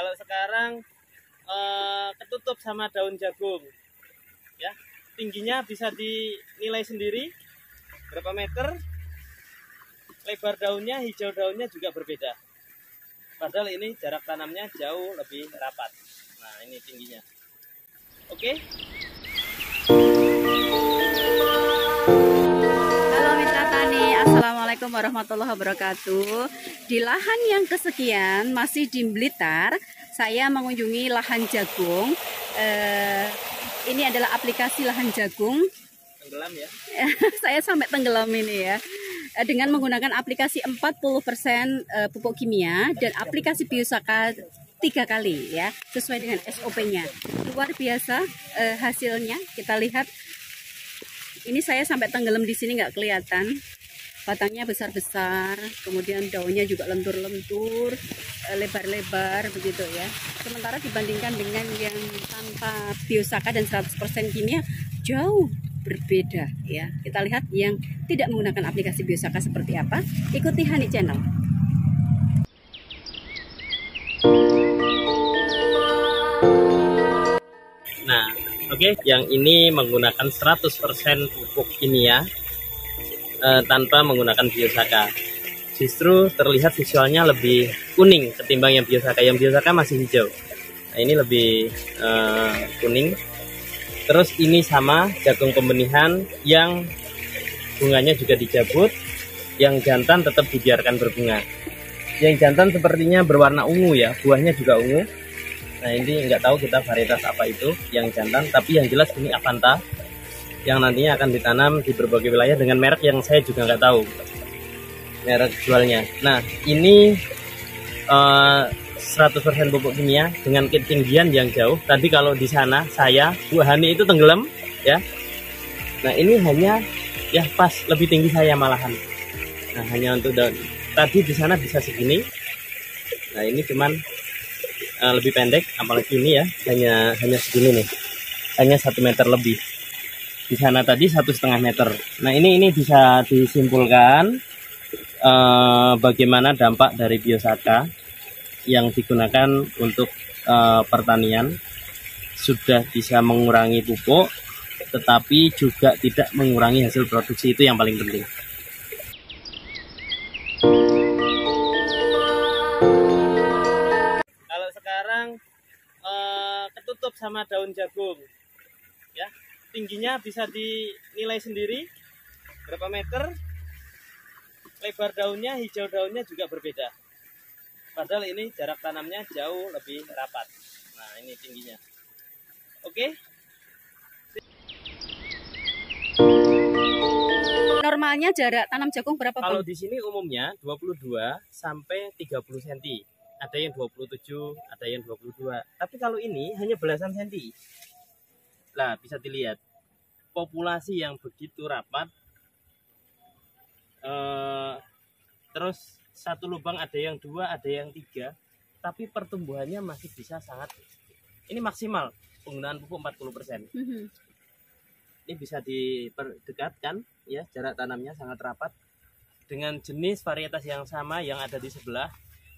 Kalau sekarang eh, ketutup sama daun jagung, ya tingginya bisa dinilai sendiri berapa meter. Lebar daunnya, hijau daunnya juga berbeda. Padahal ini jarak tanamnya jauh lebih rapat. Nah ini tingginya. Oke. Halo Assalamualaikum warahmatullahi wabarakatuh. Di lahan yang kesekian, masih di Blitar Saya mengunjungi lahan jagung. Eh, Ini adalah aplikasi lahan jagung. Tenggelam ya. Saya sampai tenggelam ini ya. Eh, Dengan menggunakan aplikasi 40% eh, pupuk kimia Dan aplikasi biosaka tiga kali ya Sesuai dengan SOP-nya Luar biasa eh, hasilnya. Kita lihat. Ini saya sampai tenggelam di sini nggak kelihatan batangnya besar-besar kemudian daunnya juga lentur-lentur eh, lebar-lebar begitu ya. Sementara dibandingkan dengan yang tanpa biosaka dan 100% kimia jauh berbeda ya. Kita lihat yang tidak menggunakan aplikasi biosaka seperti apa. Ikuti Hani Channel. Nah, oke, yang ini menggunakan 100% pupuk kimia eh, tanpa menggunakan biosaka. Justru terlihat visualnya lebih kuning ketimbang yang biosaka. Yang biosaka masih hijau. Nah, ini lebih eh, kuning. Terus ini sama jagung pembenihan yang bunganya juga dicabut, yang jantan tetap dibiarkan berbunga. Yang jantan sepertinya berwarna ungu ya, buahnya juga ungu. Nah ini nggak tahu kita varietas apa itu yang jantan, tapi yang jelas ini Avanta yang nantinya akan ditanam di berbagai wilayah dengan merek yang saya juga nggak tahu merek jualnya. Nah ini eh, 100% pupuk kimia dengan ketinggian yang jauh. Tadi kalau di sana saya Bu Hani itu tenggelam ya. Nah ini hanya ya pas lebih tinggi saya malahan. Nah hanya untuk daun. Tadi di sana bisa segini. Nah ini cuman eh, lebih pendek apalagi ini ya hanya hanya segini nih hanya satu meter lebih di sana tadi satu setengah meter. Nah ini ini bisa disimpulkan eh, bagaimana dampak dari biosaka yang digunakan untuk eh, pertanian sudah bisa mengurangi pupuk tetapi juga tidak mengurangi hasil produksi. Itu yang paling penting. Kalau sekarang eh, ketutup sama daun jagung ya tingginya bisa dinilai sendiri. Berapa meter? Lebar daunnya hijau daunnya juga berbeda. Padahal ini jarak tanamnya jauh lebih rapat. Nah ini tingginya. Oke? Normalnya jarak tanam jagung berapa kalau di sini umumnya 22 sampai 30 cm ada yang 27 ada yang 22 tapi kalau ini hanya belasan senti lah bisa dilihat. Populasi yang begitu rapat eh, terus satu lubang ada yang dua ada yang tiga tapi pertumbuhannya masih bisa sangat ini maksimal penggunaan pupuk 40% Mhm. ini bisa diperdekatkan ya jarak tanamnya sangat rapat dengan jenis varietas yang sama yang ada di sebelah.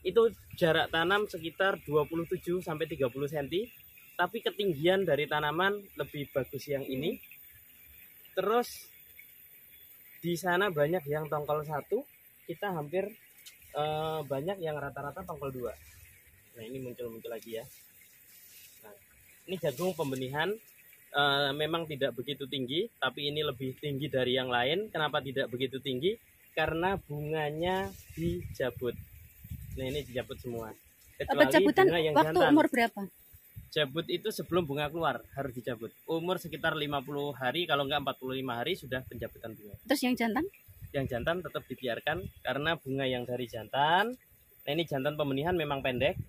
Itu jarak tanam sekitar 27 sampai 30 cm tapi ketinggian dari tanaman lebih bagus yang ini. Terus di sana banyak yang tongkol satu. Kita hampir eh, banyak yang rata-rata tongkol dua. Nah ini muncul-muncul lagi ya. Nah, ini jagung pembenihan. Eh, memang tidak begitu tinggi tapi ini lebih tinggi dari yang lain. Kenapa tidak begitu tinggi? Karena bunganya dijabut nah ini dijabut semua. Kecuali Pencabutan bunga yang waktu jantan. umur berapa? Jabut itu sebelum bunga keluar harus dicabut. Umur sekitar 50 hari kalau enggak 45 hari sudah pencabutan bunga. Terus yang jantan? Yang jantan tetap dibiarkan karena bunga yang dari jantan, nah ini jantan pembenihan memang pendek.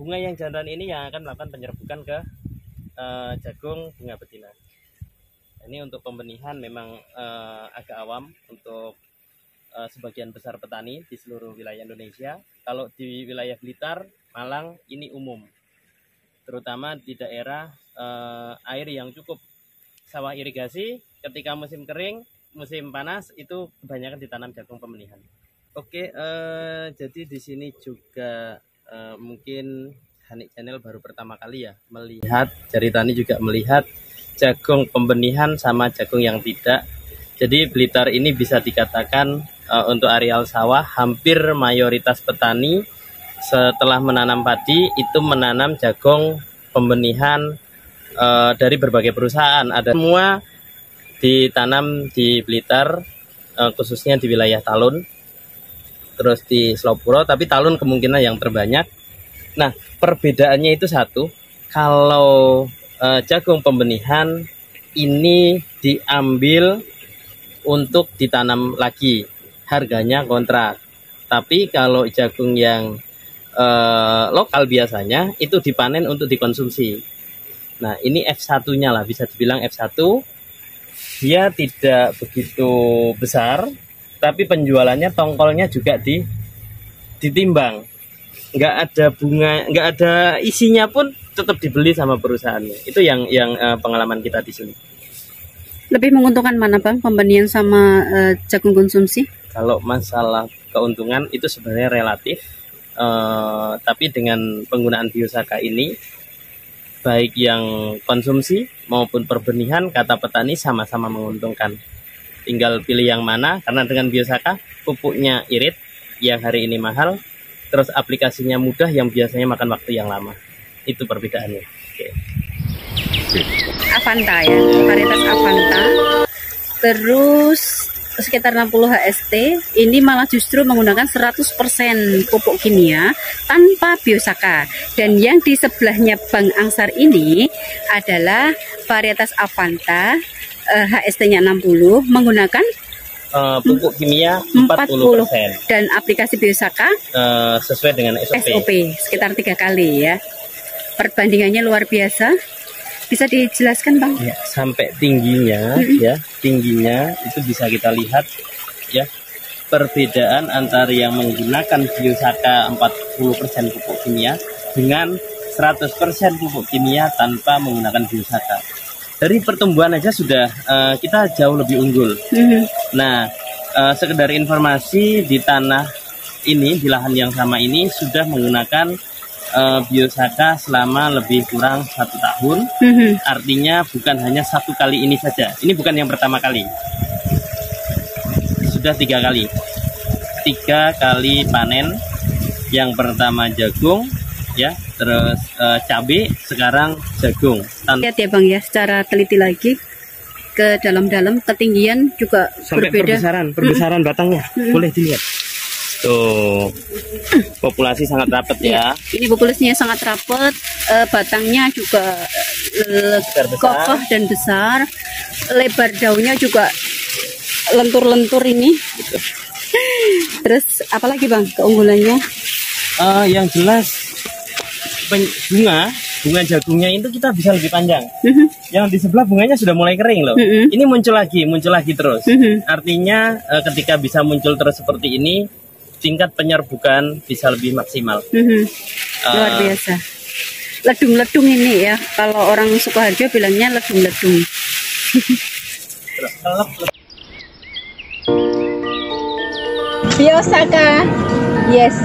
Bunga yang jantan ini yang akan melakukan penyerbukan ke eh, jagung bunga betina. Ini untuk pembenihan memang eh, agak awam untuk eh, sebagian besar petani di seluruh wilayah Indonesia. Kalau di wilayah Blitar, Malang ini umum terutama di daerah eh, air yang cukup sawah irigasi ketika musim kering musim panas itu kebanyakan ditanam jagung pembenihan oke eh, jadi di sini juga eh, mungkin Hanik Channel baru pertama kali ya melihat Jari Tani juga melihat jagung pembenihan sama jagung yang tidak. Jadi Blitar ini bisa dikatakan uh, untuk areal sawah hampir mayoritas petani setelah menanam padi itu menanam jagung pembenihan uh, dari berbagai perusahaan. Ada semua ditanam di Blitar uh, khususnya di wilayah Talun terus di Slopuro tapi Talun kemungkinan yang terbanyak nah perbedaannya itu satu kalau uh, jagung pembenihan ini diambil untuk ditanam lagi harganya kontrak tapi kalau jagung yang uh, lokal biasanya itu dipanen untuk dikonsumsi. Nah ini F1 nya lah bisa dibilang F1 dia tidak begitu besar tapi penjualannya tongkolnya juga di ditimbang. Nggak ada bunga nggak ada isinya pun tetap dibeli sama perusahaannya. Itu yang yang uh, pengalaman kita di sini. Lebih menguntungkan mana bang pembenian sama uh, jagung konsumsi? Kalau masalah keuntungan itu sebenarnya relatif uh, tapi dengan penggunaan biosaka ini baik yang konsumsi maupun perbenihan kata petani sama-sama menguntungkan. Tinggal pilih yang mana karena dengan biosaka pupuknya irit yang hari ini mahal terus aplikasinya mudah yang biasanya makan waktu yang lama. Itu perbedaannya. Oke. Avanta ya varietas Avanta. Terus sekitar 60 HST ini malah justru menggunakan 100% pupuk kimia tanpa biosaka dan yang di sebelahnya Bang Angsar ini adalah varietas Avanta uh, HST-nya 60 menggunakan uh, pupuk kimia 40%, 40 dan aplikasi biosaka uh, sesuai dengan SOP. SOP sekitar tiga kali ya. Perbandingannya luar biasa. Bisa dijelaskan bang? Ya, sampai tingginya mm -hmm. ya tingginya itu bisa kita lihat ya perbedaan antara yang menggunakan biosaka 40% pupuk kimia dengan 100% pupuk kimia tanpa menggunakan biosaka dari pertumbuhan aja sudah uh, kita jauh lebih unggul. Mm-hmm. Nah, uh, sekedar informasi di tanah ini di lahan yang sama ini sudah menggunakan uh, biosaka selama lebih kurang satu tahun. Mm-hmm. Artinya bukan hanya satu kali ini saja. Ini bukan yang pertama kali. Sudah tiga kali. Tiga kali panen. Yang pertama jagung, ya terus uh, cabai sekarang jagung Tan lihat ya bang ya secara teliti lagi ke dalam-dalam ketinggian juga sampai berbeda perbesaran perbesaran hmm. batangnya hmm. boleh dilihat tuh populasi sangat rapat ya ini populasinya sangat rapat uh, batangnya juga uh, kokoh dan besar lebar daunnya juga lentur-lentur ini gitu. terus apalagi bang keunggulannya uh, yang jelas bunga bunga jagungnya itu kita bisa lebih panjang. Uh -huh. Yang di sebelah bunganya sudah mulai kering loh. Uh -huh. Ini muncul lagi, muncul lagi terus. Uh -huh. Artinya uh, ketika bisa muncul terus seperti ini, tingkat penyerbukan bisa lebih maksimal. Uh -huh. Luar uh, biasa. Ledung-ledung ini ya, kalau orang Sukoharjo bilangnya ledung-ledung. Biosaka, yes.